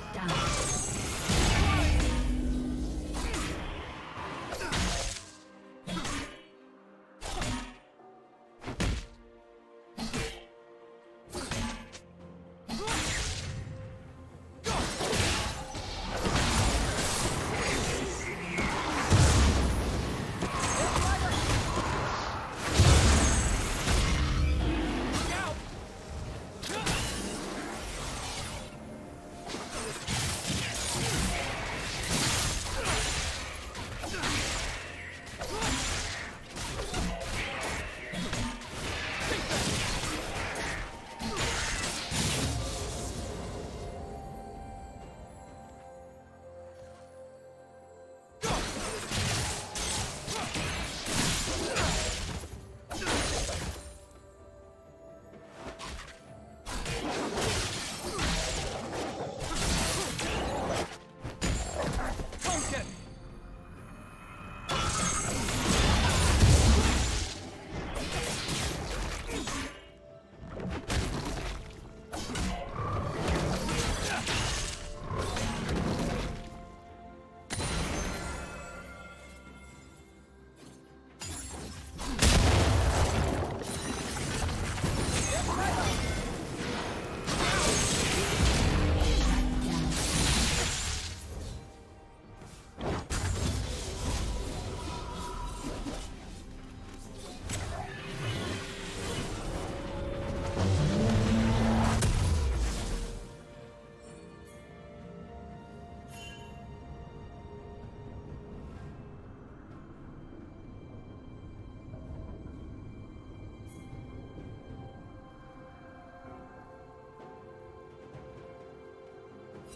Shut down.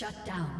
Shut down.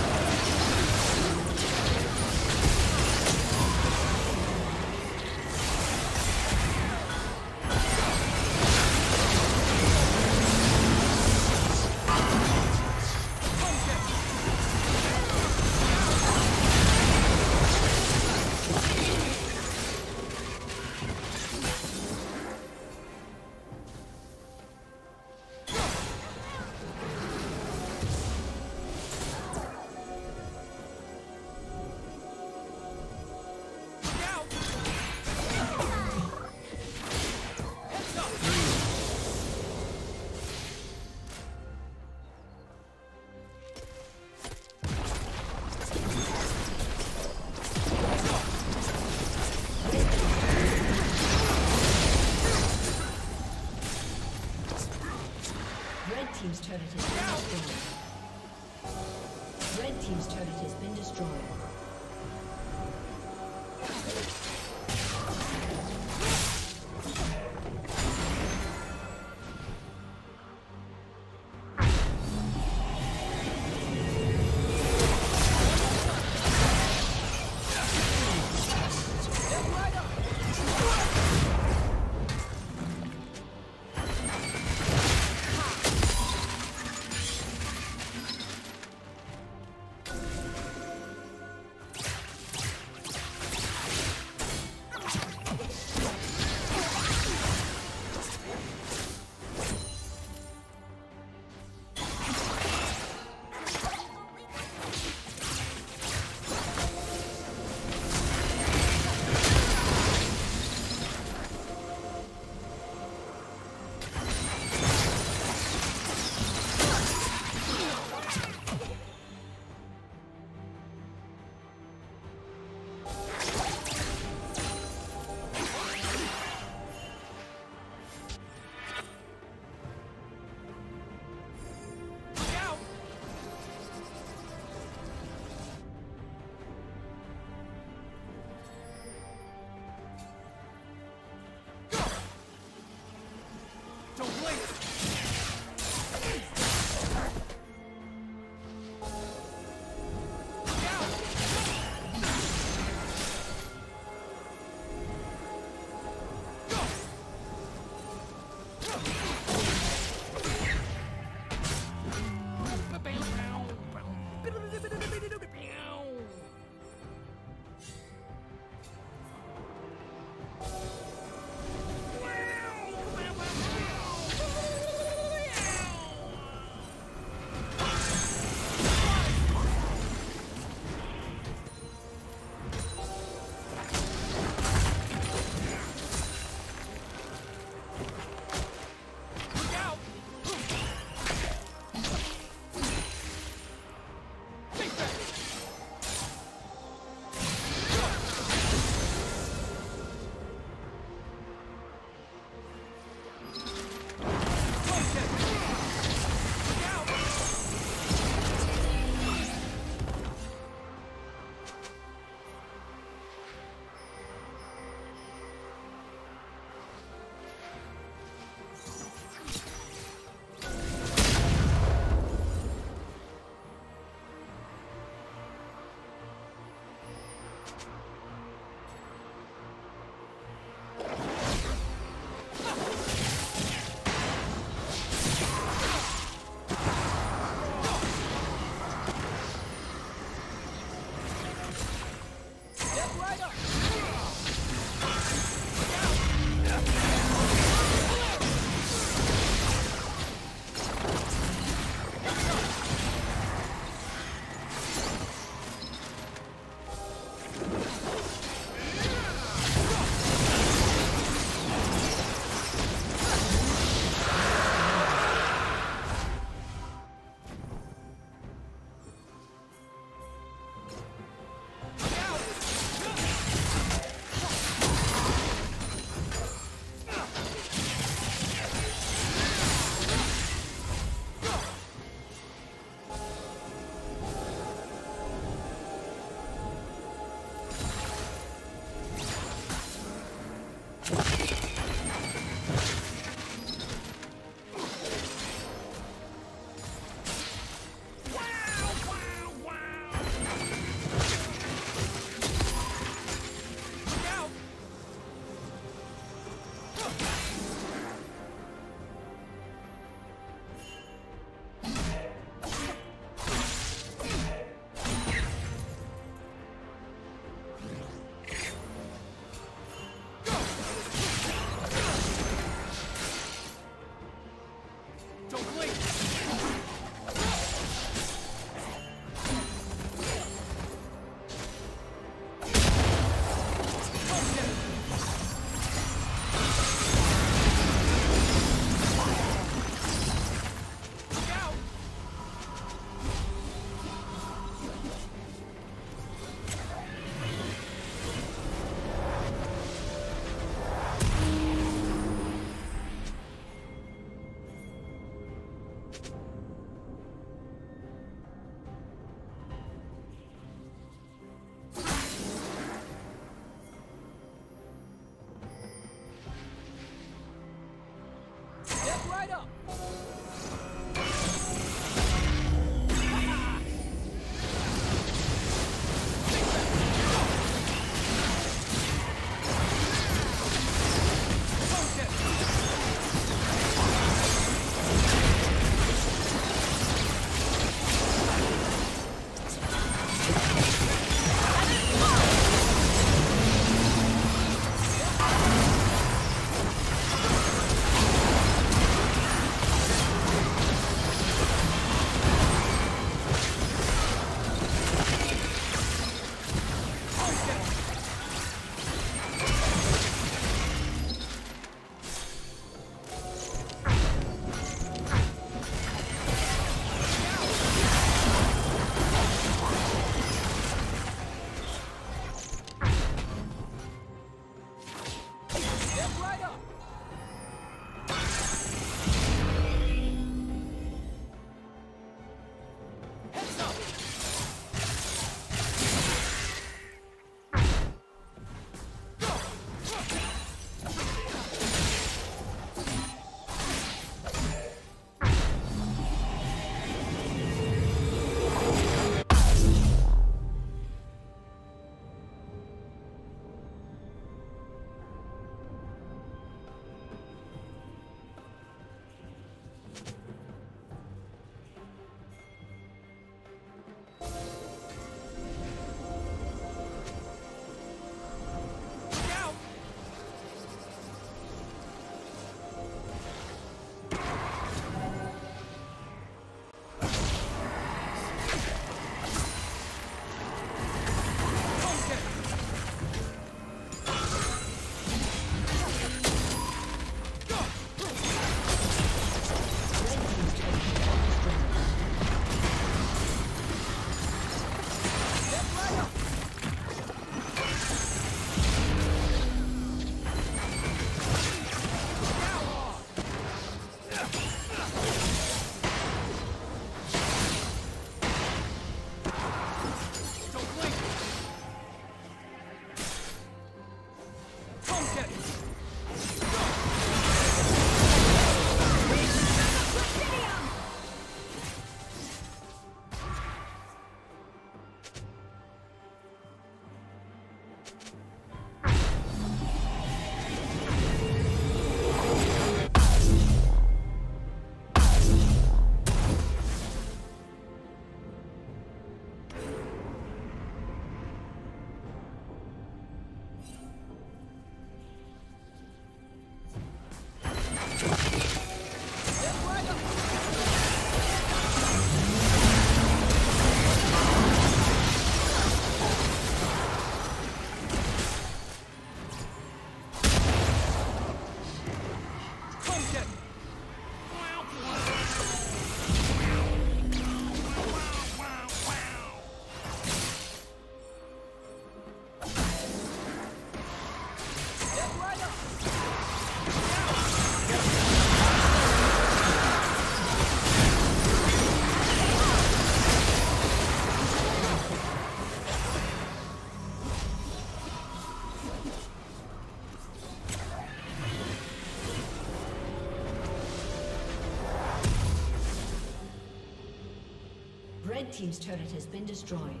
Red Team's turret has been destroyed.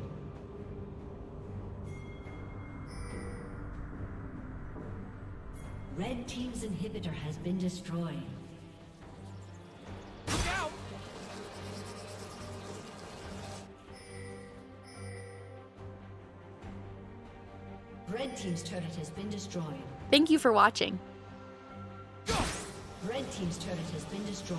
Red Team's inhibitor has been destroyed. Look out! Red Team's turret has been destroyed. Thank you for watching. Red Team's turret has been destroyed.